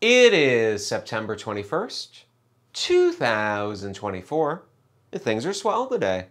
It is September 21st, 2024, and things are swell today.